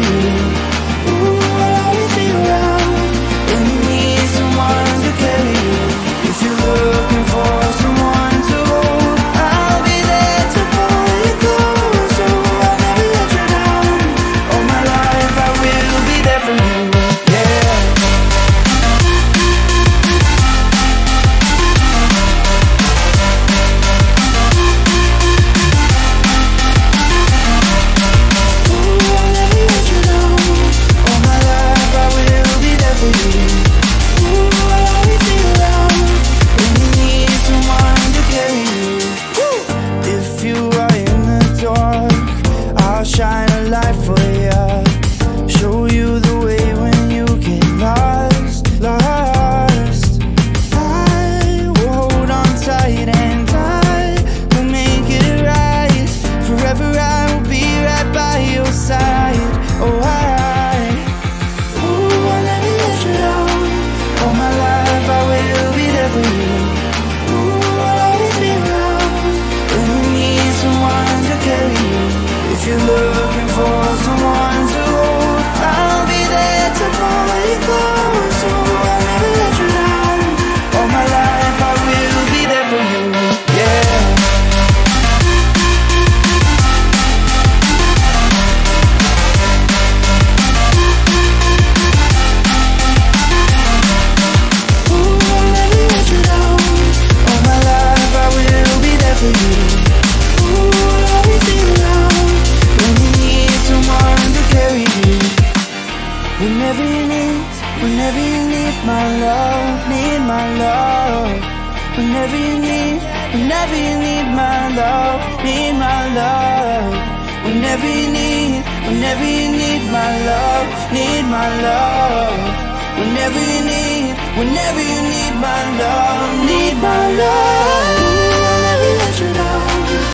you you look Whenever you need, my love, need my love. Whenever you need, whenever you need my love, need my love. Whenever you need, whenever you need my love, need my love. Whenever you need, whenever you need my love, need my love.